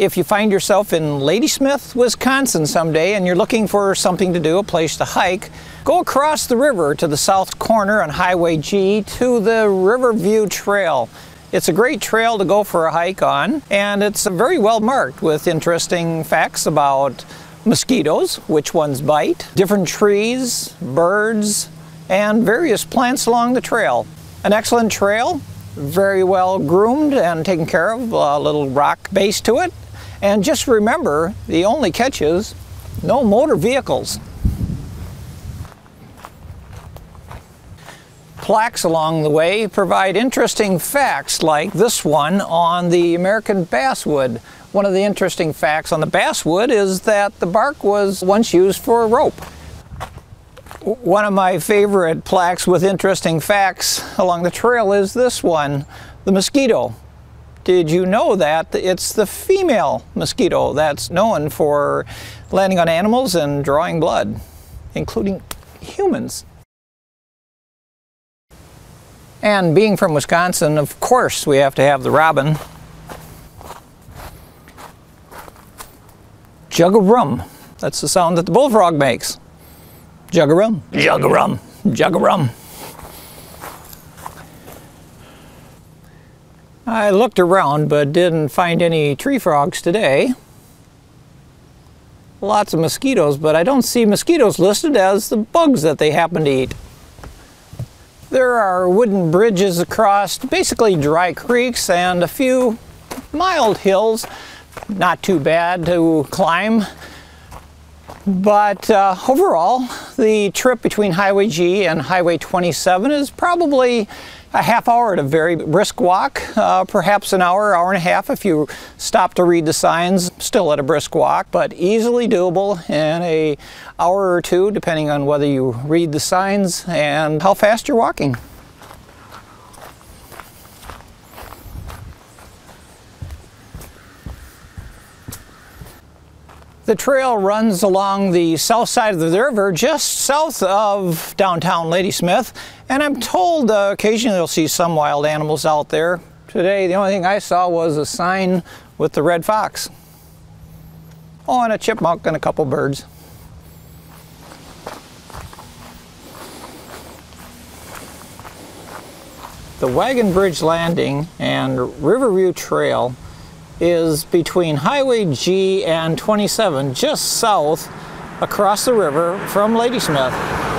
If you find yourself in Ladysmith, Wisconsin someday and you're looking for something to do, a place to hike, go across the river to the south corner on Highway G to the Riverview Trail. It's a great trail to go for a hike on, and it's very well marked with interesting facts about mosquitoes, which ones bite, different trees, birds, and various plants along the trail. An excellent trail, very well groomed and taken care of, a little rock base to it, and just remember, the only catch is no motor vehicles. Plaques along the way provide interesting facts like this one on the American basswood. One of the interesting facts on the basswood is that the bark was once used for a rope. One of my favorite plaques with interesting facts along the trail is this one, the mosquito. Did you know that it's the female mosquito that's known for landing on animals and drawing blood, including humans? And being from Wisconsin, of course, we have to have the robin. Jug of rum. That's the sound that the bullfrog makes. Jug of rum, jug of rum, jug of rum. I looked around but didn't find any tree frogs today. Lots of mosquitoes, but I don't see mosquitoes listed as the bugs that they happen to eat. There are wooden bridges across basically dry creeks and a few mild hills. Not too bad to climb. But uh, overall, the trip between Highway G and Highway 27 is probably a half hour at a very brisk walk, uh, perhaps an hour, hour and a half if you stop to read the signs, still at a brisk walk, but easily doable in a hour or two depending on whether you read the signs and how fast you're walking. The trail runs along the south side of the river, just south of downtown Ladysmith, and I'm told uh, occasionally you'll see some wild animals out there. Today, the only thing I saw was a sign with the red fox. Oh, and a chipmunk and a couple birds. The Wagon Bridge Landing and Riverview Trail is between Highway G and 27, just south across the river from Ladysmith.